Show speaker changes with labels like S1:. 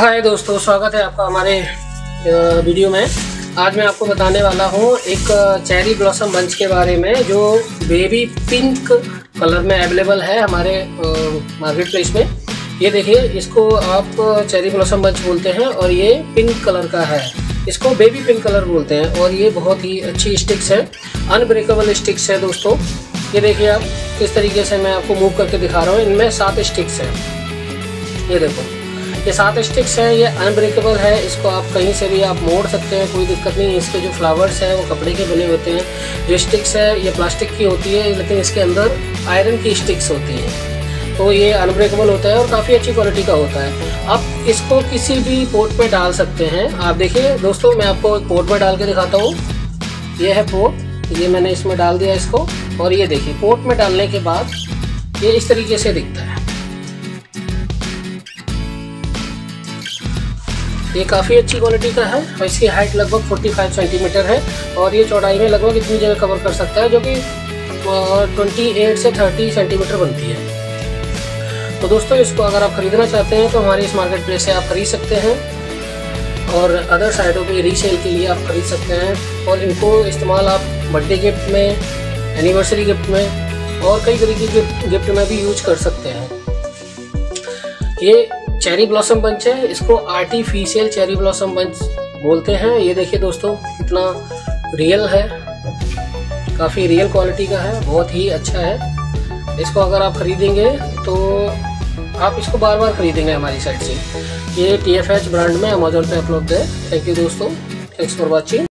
S1: हाय दोस्तों, स्वागत है आपका हमारे वीडियो में। आज मैं आपको बताने वाला हूँ एक चेरी ब्लॉसम बंच के बारे में, जो बेबी पिंक कलर में अवेलेबल है हमारे मार्केट प्लेस में। ये देखिए, इसको आप चेरी ब्लॉसम बंच बोलते हैं और ये पिंक कलर का है। इसको बेबी पिंक कलर बोलते हैं और ये बहुत ही अच्छी स्टिक्स है। अनब्रेकेबल स्टिक्स है दोस्तों। ये देखिए आप, किस तरीके से मैं आपको मूव करके दिखा रहा हूँ। इनमें सात स्टिक्स हैं। ये देखो। ये सात स्टिक्स हैं, ये अनब्रेकेबल है, इसको आप कहीं से भी आप मोड़ सकते हैं, कोई दिक्कत नहीं इसके जो फ्लावर्स हैं, वो कपड़े के बने होते हैं। जो स्टिक्स है, ये प्लास्टिक की होती है, लेकिन इसके अंदर आयरन की स्टिक्स होती हैं। तो ये अनब्रेकेबल होता है और काफ़ी अच्छी क्वालिटी का होता है। आप इसको किसी भी पोर्ट पे डाल सकते हैं। आप देखिए, दोस्तों, मैं आपको एक पोर्ट में डाल के दिखाता हूँ। ये है पोर्ट ये मैंने इसमें डाल दिया इसको। और ये देखिए पोर्ट में डालने के बाद ये इस तरीके से दिखता है। ये काफ़ी अच्छी क्वालिटी का है और इसकी हाइट लगभग 45 सेंटीमीटर है और ये चौड़ाई में लगभग इतनी जगह कवर कर सकता है जो कि 28 से 30 सेंटीमीटर बनती है। तो दोस्तों, इसको अगर आप ख़रीदना चाहते हैं तो हमारी इस मार्केट प्लेस से आप खरीद सकते हैं और अदर साइडों पे रीसेल के लिए आप खरीद सकते हैं और इनको इस्तेमाल आप बर्थडे गिफ्ट में एनिवर्सरी गिफ्ट में और कई तरीके के गिफ्ट में भी यूज़ कर सकते हैं। ये चेरी ब्लॉसम बंच है, इसको आर्टिफिशियल चेरी ब्लॉसम बंच बोलते हैं। ये देखिए दोस्तों कितना रियल है, काफ़ी रियल क्वालिटी का है, बहुत ही अच्छा है। इसको अगर आप ख़रीदेंगे तो आप इसको बार बार खरीदेंगे हमारी साइड से। ये टी एफ़ एच ब्रांड में अमेजोन पे उपलब्ध है। थैंक यू दोस्तों। Thanks for watching